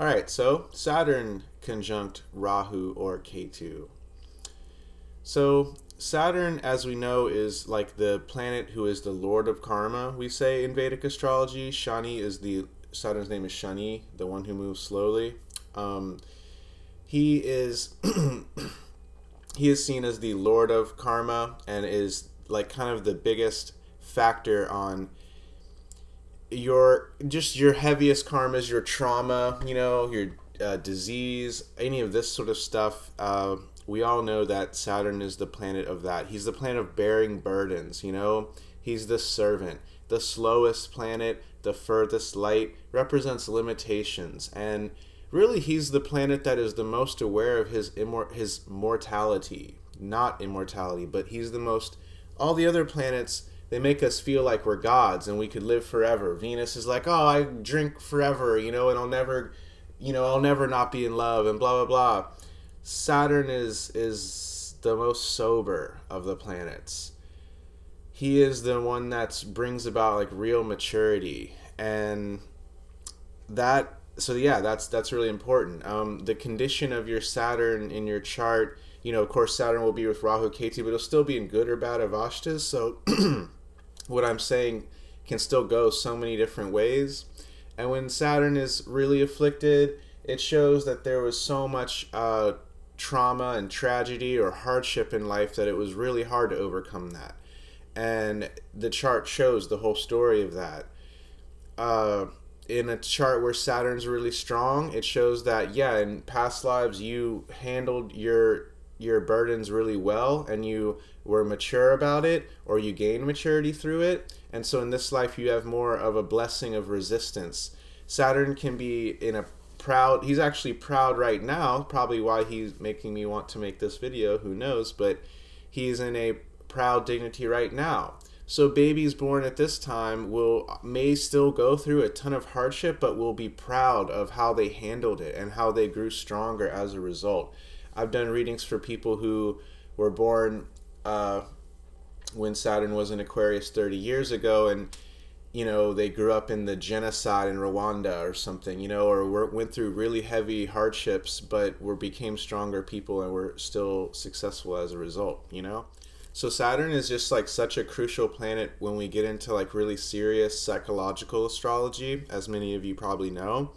All right, so Saturn conjunct Rahu or Ketu. So Saturn, as we know, is like the planet who is the lord of karma. We say in Vedic astrology, Shani is the Saturn's name is Shani, the one who moves slowly. Um, he is he is seen as the lord of karma and is like kind of the biggest factor on your just your heaviest karmas, your trauma, you know, your uh, disease, any of this sort of stuff. Uh, we all know that Saturn is the planet of that. He's the planet of bearing burdens, you know. He's the servant. The slowest planet, the furthest light, represents limitations. And really, he's the planet that is the most aware of his, immor- his mortality. Not immortality, but he's the most. All the other planets they make us feel like we're gods and we could live forever. Venus is like, oh, I drink forever, you know, and I'll never, you know, I'll never not be in love, and blah blah blah. Saturn is is the most sober of the planets. He is the one that brings about like real maturity, and that. So yeah, that's that's really important. Um, the condition of your Saturn in your chart, you know, of course, Saturn will be with Rahu Ketu, but it'll still be in good or bad avasthas. So what I'm saying can still go so many different ways. And when Saturn is really afflicted, it shows that there was so much uh, trauma and tragedy or hardship in life that it was really hard to overcome that. And the chart shows the whole story of that. Uh, in a chart where Saturn's really strong, it shows that yeah, in past lives you handled your your burdens really well and you were mature about it or you gain maturity through it. And so in this life, you have more of a blessing of resistance. Saturn can be in a proud, he's actually proud right now, probably why he's making me want to make this video, who knows, but he's in a proud dignity right now. So babies born at this time will may still go through a ton of hardship, but will be proud of how they handled it and how they grew stronger as a result. I've done readings for people who were born uh, when Saturn was in Aquarius 30 years ago, and you know they grew up in the genocide in Rwanda or something, you know, or were, went through really heavy hardships, but were became stronger people and were still successful as a result, you know. So Saturn is just like such a crucial planet when we get into like really serious psychological astrology, as many of you probably know.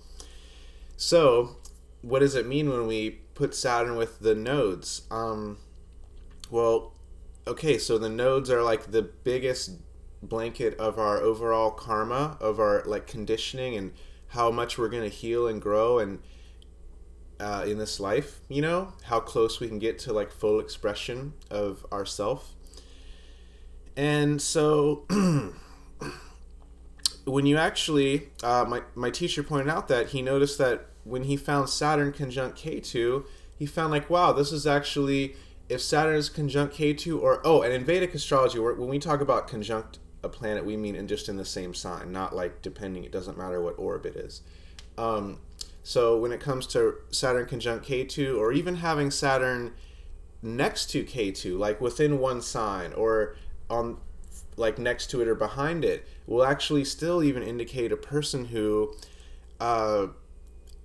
So, what does it mean when we put Saturn with the nodes? Um, well, okay, so the nodes are like the biggest blanket of our overall karma, of our like conditioning and how much we're going to heal and grow and uh, in this life, you know, how close we can get to like full expression of ourself. And so when you actually, uh, my, my teacher pointed out that he noticed that when he found Saturn conjunct Ketu, he found like, wow, this is actually if Saturn is conjunct Ketu or oh, and in Vedic astrology, when we talk about conjunct a planet, we mean in just in the same sign, not like depending. It doesn't matter what orb it is. Um, so when it comes to Saturn conjunct Ketu, or even having Saturn next to Ketu, like within one sign, or on like next to it or behind it, will actually still even indicate a person who uh,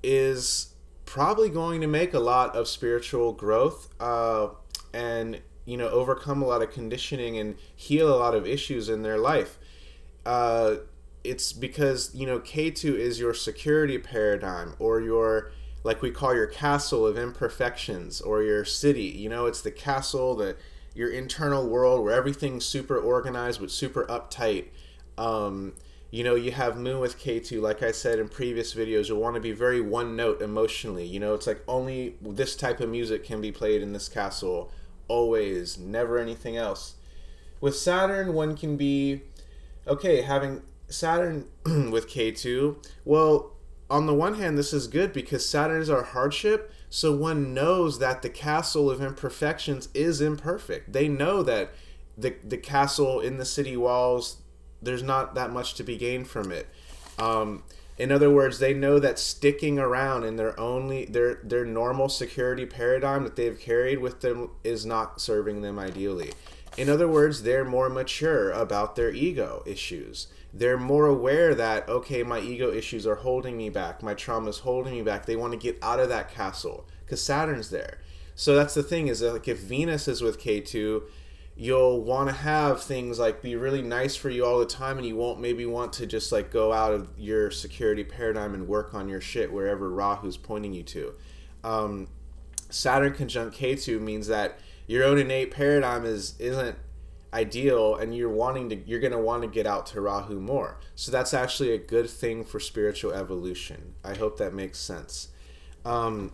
is probably going to make a lot of spiritual growth. Uh, and you know overcome a lot of conditioning and heal a lot of issues in their life. Uh, it's because you know Ketu is your security paradigm or your like we call your castle of imperfections or your city. You know, it's the castle that your internal world where everything's super organized but super uptight. Um, you know, you have Moon with Ketu, like I said in previous videos, you'll want to be very one note emotionally. You know, it's like only this type of music can be played in this castle always, never anything else. With Saturn, one can be okay, having Saturn with Ketu, Well, on the one hand, this is good because Saturn is our hardship, so one knows that the castle of imperfections is imperfect. They know that the the castle in the city walls, there's not that much to be gained from it. Um, in other words, they know that sticking around in their only their their normal security paradigm that they've carried with them is not serving them ideally. In other words, they're more mature about their ego issues. They're more aware that, okay, my ego issues are holding me back. My trauma is holding me back. They want to get out of that castle because Saturn's there. So that's the thing is like, if Venus is with Ketu, you'll want to have things like be really nice for you all the time and you won't maybe want to just like go out of your security paradigm and work on your shit wherever rahu's pointing you to. Um, saturn conjunct ketu means that your own innate paradigm is isn't ideal and you're wanting to you're going to want to get out to rahu more. So that's actually a good thing for spiritual evolution. I hope that makes sense. Um,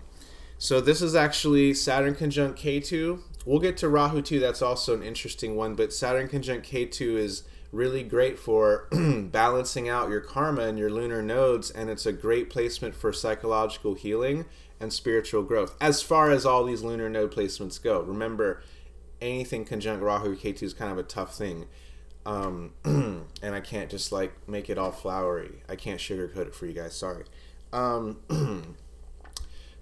so this is actually saturn conjunct ketu We'll get to Rahu too. That's also an interesting one. But Saturn conjunct Ketu is really great for balancing out your karma and your lunar nodes, and it's a great placement for psychological healing and spiritual growth. As far as all these lunar node placements go, remember anything conjunct Rahu Ketu is kind of a tough thing. Um, and I can't just like make it all flowery. I can't sugarcoat it for you guys. Sorry. Um,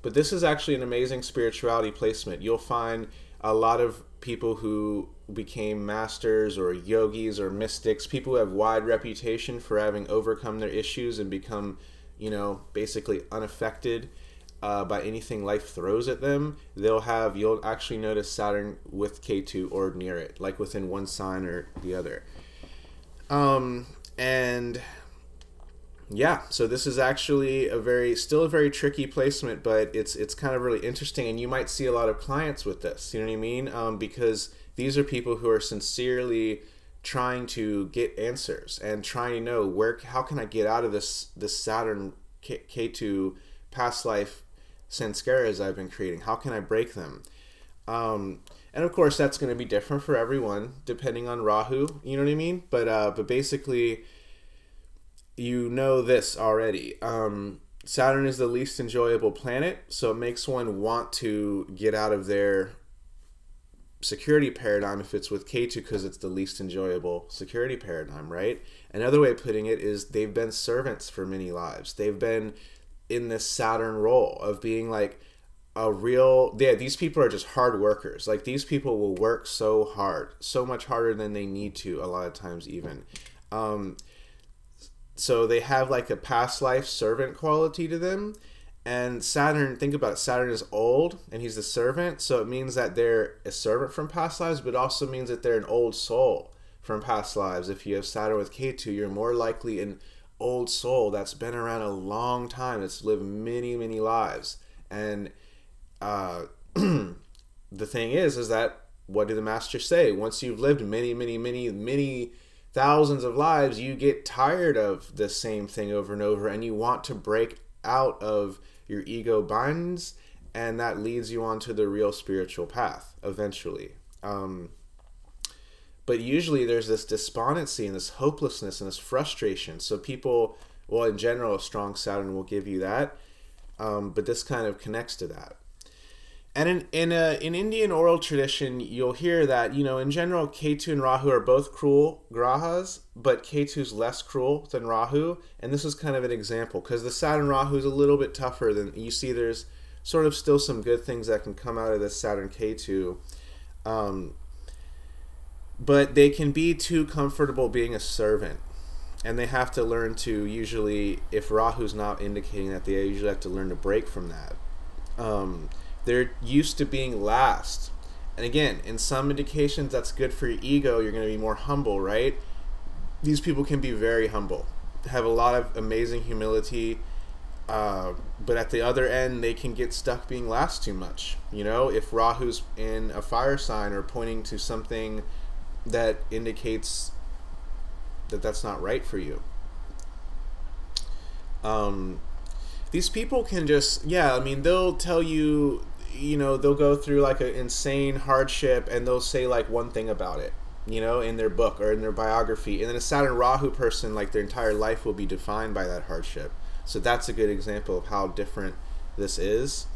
but this is actually an amazing spirituality placement. You'll find a lot of people who became masters or yogis or mystics, people who have wide reputation for having overcome their issues and become, you know, basically unaffected uh, by anything life throws at them, they'll have, you'll actually notice Saturn with Ketu or near it, like within one sign or the other. Um, and yeah, so this is actually a very still a very tricky placement, but it's it's kind of really interesting, and you might see a lot of clients with this. You know what I mean? Um, because these are people who are sincerely trying to get answers and trying to know where how can I get out of this this Saturn Ketu past life samskaras I've been creating. How can I break them? Um, and of course, that's going to be different for everyone depending on Rahu. You know what I mean? But uh, but basically you know this already. Um, Saturn is the least enjoyable planet, so it makes one want to get out of their security paradigm if it's with Ketu because it's the least enjoyable security paradigm, right? Another way of putting it is they've been servants for many lives. They've been in this Saturn role of being like a real yeah, these people are just hard workers. Like these people will work so hard, so much harder than they need to a lot of times even. Um, so they have like a past life servant quality to them. And saturn think about it saturn is old and he's the servant. So it means that they're a servant from past lives but also means that they're an old soul from past lives. If you have saturn with ketu you're more likely an old soul that's been around a long time that's lived many many lives. And uh, the thing is is that what do the masters say? Once you've lived many many many many thousands of lives, you get tired of the same thing over and over and you want to break out of your ego binds and that leads you onto the real spiritual path eventually. Um, but usually there's this despondency and this hopelessness and this frustration. So people, well, in general, a strong Saturn will give you that. Um, but this kind of connects to that. And in in a in Indian oral tradition, you'll hear that you know in general Ketu and Rahu are both cruel grahas, but Ketu's less cruel than Rahu, and this is kind of an example because the Saturn Rahu is a little bit tougher than you see. There's sort of still some good things that can come out of this Saturn Ketu, um, but they can be too comfortable being a servant, and they have to learn to usually if Rahu's not indicating that they usually have to learn to break from that. Um, they're used to being last. And again, in some indications, that's good for your ego. You're going to be more humble, right? These people can be very humble, have a lot of amazing humility. Uh, but at the other end, they can get stuck being last too much. You know, if Rahu's in a fire sign or pointing to something that indicates that that's not right for you. Um, these people can just, yeah, I mean, they'll tell you you know they'll go through like an insane hardship and they'll say like one thing about it you know in their book or in their biography. And then a saturn rahu person like their entire life will be defined by that hardship. So that's a good example of how different this is.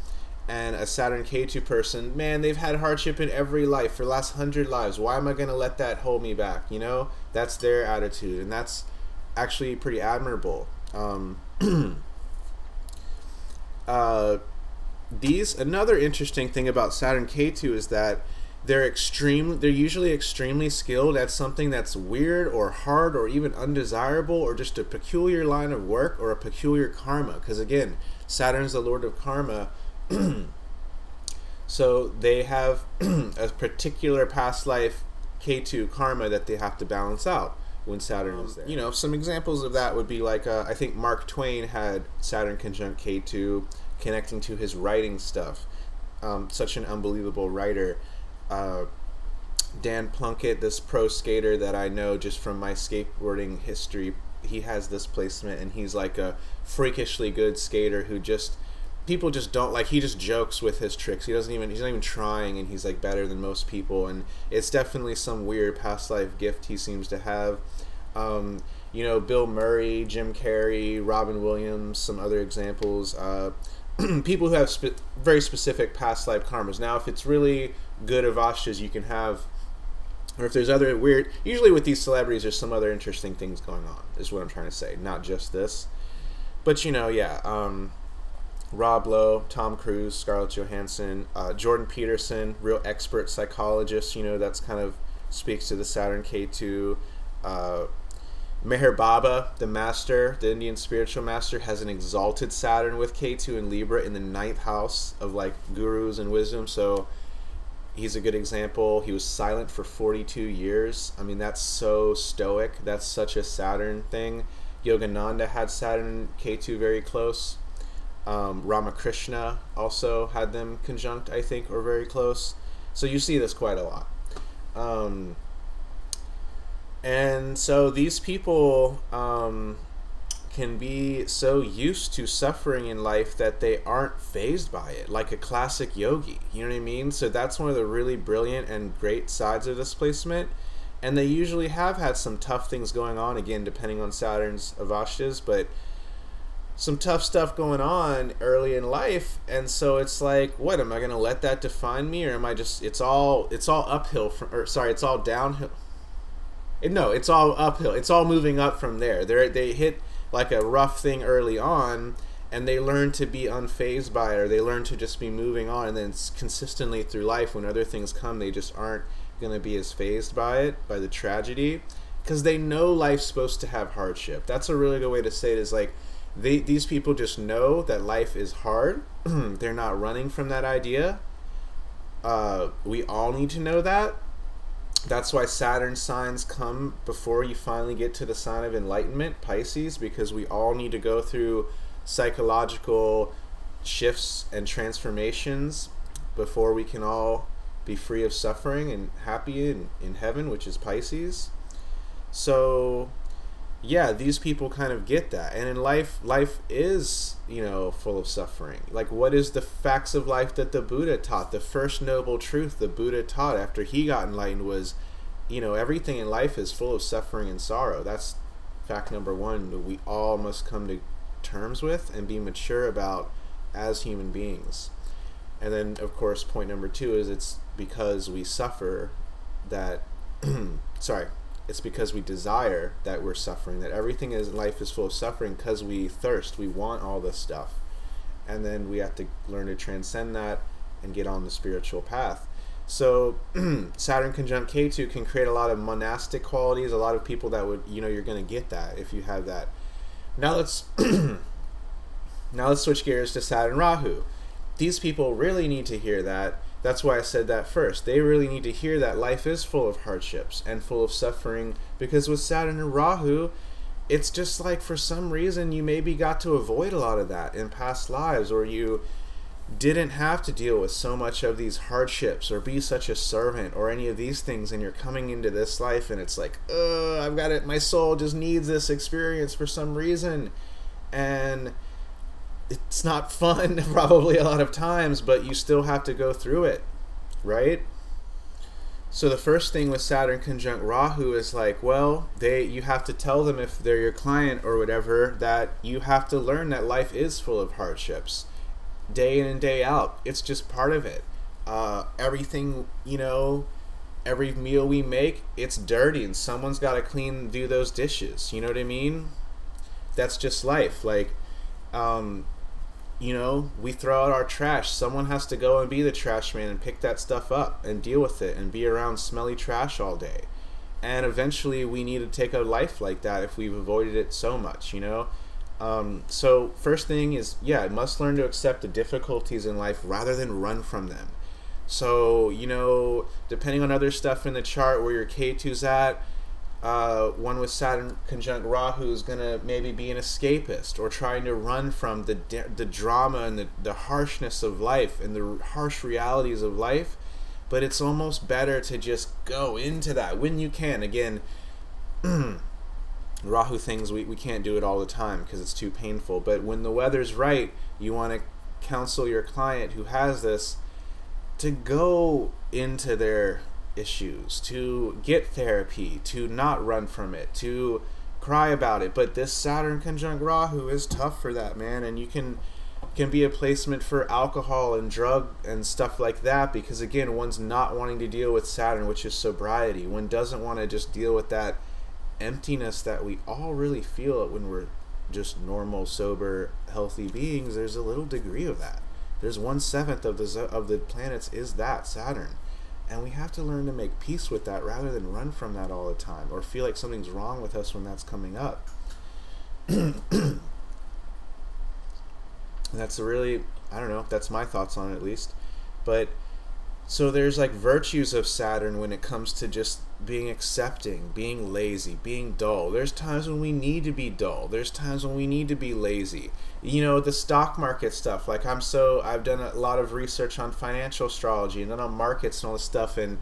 And a saturn ketu person man they've had hardship in every life for last hundred lives. Why am i going to let that hold me back you know? That's their attitude and that's actually pretty admirable. Um, uh, these another interesting thing about Saturn Ketu is that they're extreme they're usually extremely skilled at something that's weird or hard or even undesirable or just a peculiar line of work or a peculiar karma. Because again saturn's the lord of karma. So they have a particular past life ketu karma that they have to balance out when saturn is there. you know some examples of that would be like uh, i think mark twain had saturn conjunct ketu connecting to his writing stuff um, such an unbelievable writer uh, Dan Plunkett, this pro skater that I know just from my skateboarding history, he has this placement and he's like a freakishly good skater who just people just don't like he just jokes with his tricks. He doesn't even he's not even trying and he's like better than most people and it's definitely some weird past life gift he seems to have. Um, you know, Bill Murray, Jim Carrey, Robin Williams, some other examples. Uh, people who have spe- very specific past life karmas. Now, if it's really good avasthas you can have, or if there's other weird, usually with these celebrities, there's some other interesting things going on, is what I'm trying to say, not just this. But, you know, yeah, um, Rob Lowe, Tom Cruise, Scarlett Johansson, uh, Jordan Peterson, real expert psychologist, you know, that's kind of speaks to the Saturn Ketu. Uh, Meher Baba, the master, the Indian spiritual master, has an exalted Saturn with Ketu and Libra in the ninth house of like gurus and wisdom. So he's a good example. He was silent for 42 years. I mean, that's so stoic. That's such a Saturn thing. Yogananda had Saturn Ketu very close. Um, Ramakrishna also had them conjunct, I think, or very close. So you see this quite a lot. Um, and so these people um, can be so used to suffering in life that they aren't phased by it, like a classic yogi. You know what I mean? So that's one of the really brilliant and great sides of displacement. And they usually have had some tough things going on, again, depending on Saturn's avasthas, but some tough stuff going on early in life and so it's like what am i going to let that define me or am i just it's all it's all uphill from or sorry it's all downhill no, it's all uphill. It's all moving up from there. They they hit like a rough thing early on, and they learn to be unfazed by it, or they learn to just be moving on, and then consistently through life, when other things come, they just aren't going to be as phased by it, by the tragedy, because they know life's supposed to have hardship. That's a really good way to say it. Is like they these people just know that life is hard. They're not running from that idea. Uh, we all need to know that that's why Saturn signs come before you finally get to the sign of enlightenment, Pisces, because we all need to go through psychological shifts and transformations before we can all be free of suffering and happy in, in heaven, which is Pisces. So yeah, these people kind of get that. And in life, life is, you know, full of suffering. Like, what is the facts of life that the Buddha taught? The first noble truth the Buddha taught after he got enlightened was, you know, everything in life is full of suffering and sorrow. That's fact number one that we all must come to terms with and be mature about as human beings. And then, of course, point number two is it's because we suffer that, sorry, it's because we desire that we're suffering that everything in life is full of suffering because we thirst we want all this stuff. And then we have to learn to transcend that and get on the spiritual path. So saturn conjunct ketu can create a lot of monastic qualities a lot of people that would you know you're going to get that if you have that. Now let's now let's switch gears to saturn rahu. These people really need to hear that that's why I said that first. They really need to hear that life is full of hardships and full of suffering because with Saturn and Rahu, it's just like for some reason you maybe got to avoid a lot of that in past lives or you didn't have to deal with so much of these hardships or be such a servant or any of these things and you're coming into this life and it's like, "Uh, I've got it my soul just needs this experience for some reason." And it's not fun probably a lot of times, but you still have to go through it, right? So the first thing with Saturn conjunct Rahu is like, well, they you have to tell them if they're your client or whatever that you have to learn that life is full of hardships, day in and day out. It's just part of it. Uh, everything you know, every meal we make, it's dirty, and someone's got to clean, do those dishes. You know what I mean? That's just life. Like, um, you know, we throw out our trash. Someone has to go and be the trash man and pick that stuff up and deal with it and be around smelly trash all day. And eventually we need to take a life like that if we've avoided it so much, you know? Um, so, first thing is, yeah, I must learn to accept the difficulties in life rather than run from them. So, you know, depending on other stuff in the chart where your Ketu's at, uh, one with Saturn conjunct Rahu is going to maybe be an escapist or trying to run from the, the drama and the, the harshness of life and the harsh realities of life. But it's almost better to just go into that when you can. Again, Rahu things, we, we can't do it all the time because it's too painful. But when the weather's right, you want to counsel your client who has this to go into their issues, to get therapy, to not run from it, to cry about it. But this Saturn conjunct Rahu is tough for that, man. And you can can be a placement for alcohol and drug and stuff like that because again, one's not wanting to deal with Saturn, which is sobriety. One doesn't want to just deal with that emptiness that we all really feel when we're just normal, sober, healthy beings. There's a little degree of that. There's one seventh of the of the planets is that Saturn, and we have to learn to make peace with that rather than run from that all the time or feel like something's wrong with us when that's coming up. that's a really I don't know. That's my thoughts on it at least, but so there's like virtues of Saturn when it comes to just being accepting, being lazy, being dull. There's times when we need to be dull. There's times when we need to be lazy. You know, the stock market stuff. Like I'm so I've done a lot of research on financial astrology and then on markets and all this stuff and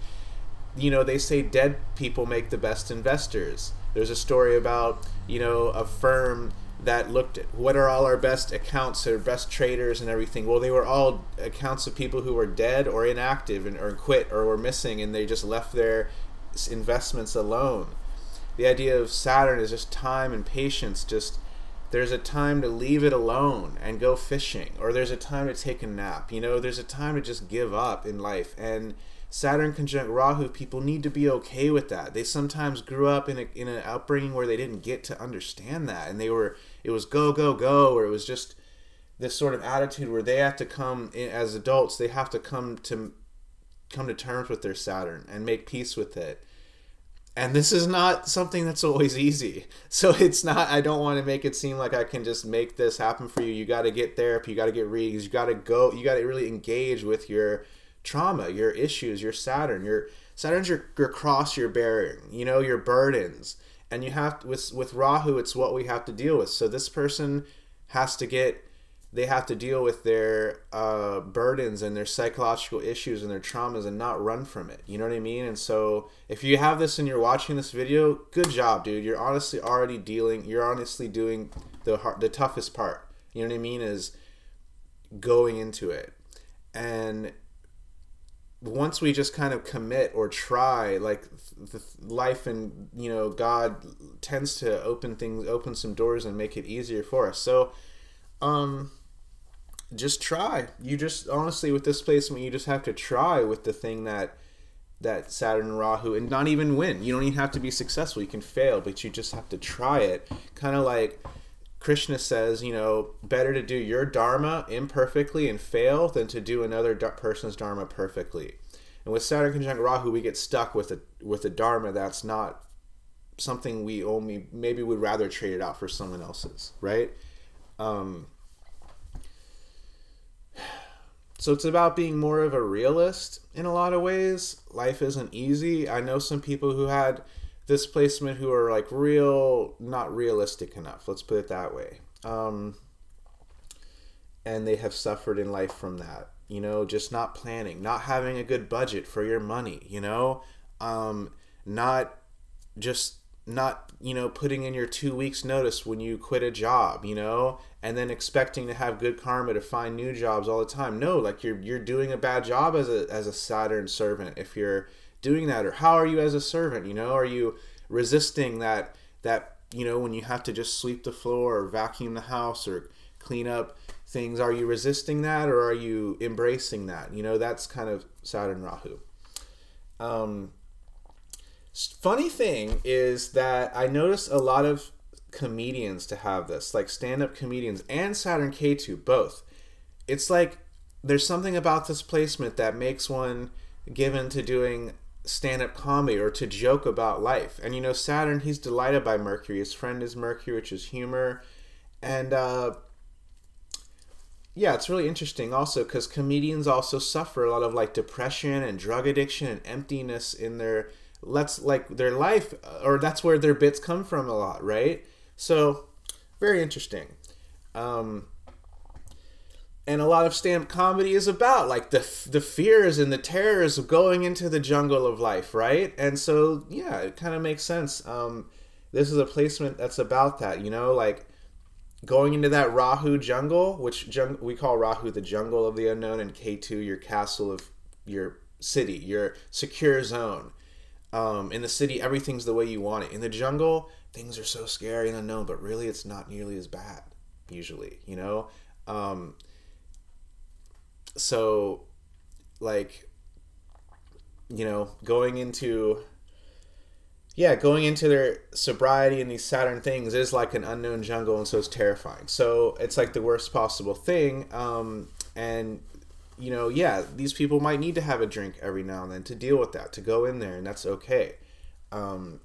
you know, they say dead people make the best investors. There's a story about, you know, a firm that looked at what are all our best accounts or best traders and everything. Well, they were all accounts of people who were dead or inactive and or quit or were missing, and they just left their investments alone. The idea of Saturn is just time and patience. Just there's a time to leave it alone and go fishing, or there's a time to take a nap. You know, there's a time to just give up in life and Saturn conjunct Rahu, people need to be okay with that. They sometimes grew up in a, in an upbringing where they didn't get to understand that, and they were it was go go go, or it was just this sort of attitude where they have to come as adults. They have to come to come to terms with their Saturn and make peace with it. And this is not something that's always easy. So it's not. I don't want to make it seem like I can just make this happen for you. You got to get therapy. You got to get readings. You got to go. You got to really engage with your trauma, your issues, your Saturn, your Saturn's your, your cross you're bearing, you know, your burdens. And you have to, with with Rahu, it's what we have to deal with. So this person has to get they have to deal with their uh, burdens and their psychological issues and their traumas and not run from it. You know what I mean? And so if you have this and you're watching this video, good job, dude. You're honestly already dealing. You're honestly doing the hard, the toughest part. You know what I mean? Is going into it and once we just kind of commit or try like the life and you know god tends to open things open some doors and make it easier for us. So um just try. You just honestly with this placement you just have to try with the thing that that saturn and rahu and not even win. You don't even have to be successful. You can fail but you just have to try it. Kind of like Krishna says, you know, better to do your dharma imperfectly and fail than to do another person's dharma perfectly. And with Saturn conjunct Rahu, we get stuck with a with a dharma that's not something we only maybe would rather trade it out for someone else's, right? Um, so it's about being more of a realist in a lot of ways. Life isn't easy. I know some people who had this placement who are like real, not realistic enough. Let's put it that way. Um, and they have suffered in life from that. You know, just not planning, not having a good budget for your money. You know, um, not just not you know putting in your two weeks notice when you quit a job you know and then expecting to have good karma to find new jobs all the time no like you're you're doing a bad job as a as a saturn servant if you're doing that or how are you as a servant you know? Are you resisting that that you know when you have to just sweep the floor or vacuum the house or clean up things are you resisting that or are you embracing that? You know that's kind of saturn rahu. Um, funny thing is that i notice a lot of comedians to have this like stand-up comedians and saturn ketu both. It's like there's something about this placement that makes one given to doing stand-up comedy or to joke about life. And you know, Saturn, he's delighted by Mercury. His friend is Mercury, which is humor, and uh, yeah, it's really interesting also because comedians also suffer a lot of like depression and drug addiction and emptiness in their let's like their life or that's where their bits come from a lot, right? So very interesting. Um, and a lot of stand-up comedy is about like the the fears and the terrors of going into the jungle of life, right? And so yeah, it kind of makes sense. Um, this is a placement that's about that, you know, like going into that Rahu jungle, which jung- we call Rahu the jungle of the unknown, and ketu your castle of your city, your secure zone. Um, in the city, everything's the way you want it. In the jungle, things are so scary and unknown, but really, it's not nearly as bad. Usually, you know. Um, so, like, you know, going into yeah, going into their sobriety and these Saturn things is like an unknown jungle, and so it's terrifying. So it's like the worst possible thing. Um, and you know, yeah, these people might need to have a drink every now and then to deal with that, to go in there, and that's okay. Um,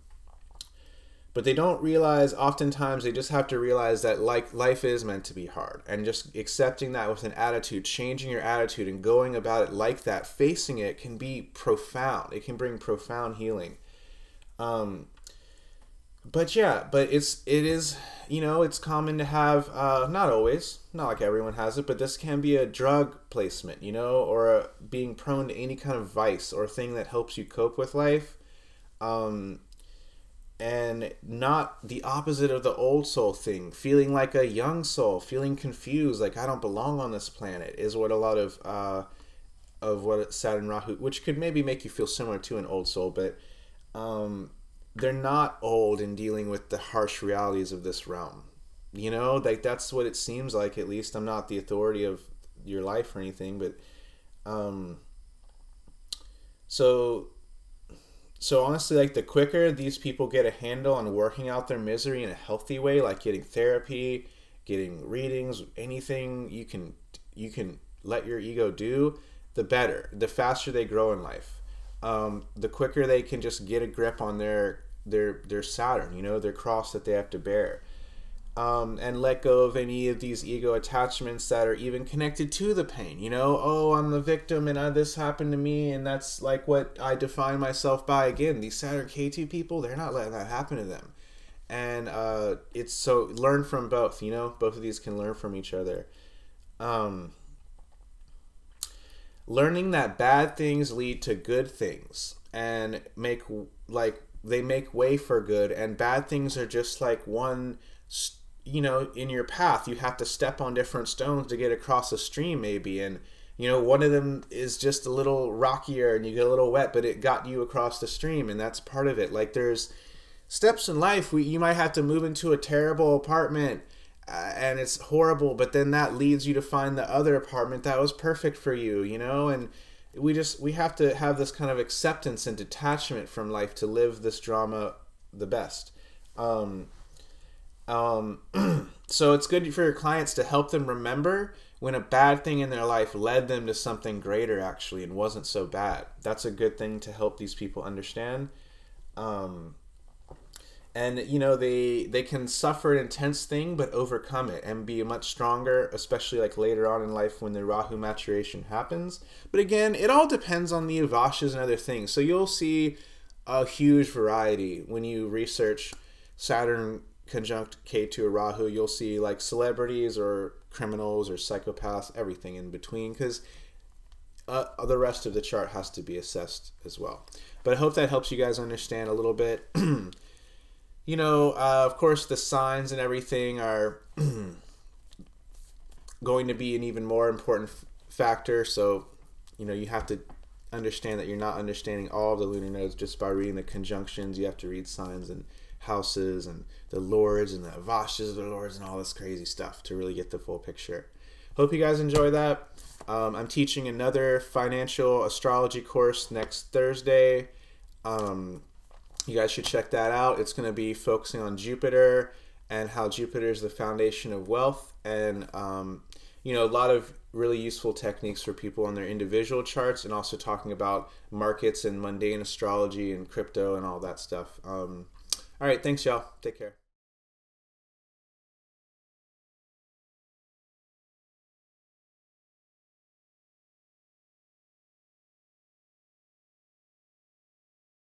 but they don't realize. Oftentimes, they just have to realize that like life is meant to be hard, and just accepting that with an attitude, changing your attitude, and going about it like that, facing it can be profound. It can bring profound healing. Um, but yeah, but it's it is you know it's common to have uh, not always not like everyone has it, but this can be a drug placement, you know, or a, being prone to any kind of vice or thing that helps you cope with life, um, and not the opposite of the old soul thing, feeling like a young soul, feeling confused, like I don't belong on this planet, is what a lot of uh, of what Saturn Rahu, which could maybe make you feel similar to an old soul, but um, they're not old in dealing with the harsh realities of this realm. You know, like that's what it seems like. At least I'm not the authority of your life or anything, but um, so so honestly, like the quicker these people get a handle on working out their misery in a healthy way, like getting therapy, getting readings, anything you can you can let your ego do, the better. The faster they grow in life um, the quicker they can just get a grip on their their their Saturn, you know, their cross that they have to bear. Um, and let go of any of these ego attachments that are even connected to the pain. You know, oh, I'm the victim and uh, this happened to me, and that's like what I define myself by. Again, these Saturn Ketu people, they're not letting that happen to them. And uh, it's so learn from both, you know, both of these can learn from each other. Um, learning that bad things lead to good things and make like they make way for good and bad things are just like one you know in your path you have to step on different stones to get across a stream maybe. And you know one of them is just a little rockier and you get a little wet but it got you across the stream and that's part of it. Like there's steps in life we, you might have to move into a terrible apartment uh, and it's horrible but then that leads you to find the other apartment that was perfect for you you know? And we just we have to have this kind of acceptance and detachment from life to live this drama the best. Um, um, so it's good for your clients to help them remember when a bad thing in their life led them to something greater actually and wasn't so bad. That's a good thing to help these people understand. Um, and you know they they can suffer an intense thing but overcome it and be much stronger especially like later on in life when the rahu maturation happens. But again it all depends on the avasthas and other things. So you'll see a huge variety when you research saturn conjunct ketu or rahu you'll see like celebrities or criminals or psychopaths everything in between because uh, the rest of the chart has to be assessed as well but i hope that helps you guys understand a little bit you know, uh, of course, the signs and everything are going to be an even more important factor. So, you know, you have to understand that you're not understanding all of the lunar nodes just by reading the conjunctions. You have to read signs and houses and the lords and the avasthas of the lords and all this crazy stuff to really get the full picture. Hope you guys enjoy that. Um, I'm teaching another financial astrology course next Thursday. Um, you guys should check that out. It's going to be focusing on Jupiter and how Jupiter is the foundation of wealth and um, you know, a lot of really useful techniques for people on their individual charts and also talking about markets and mundane astrology and crypto and all that stuff. Um, all right, thanks, y'all. Take care.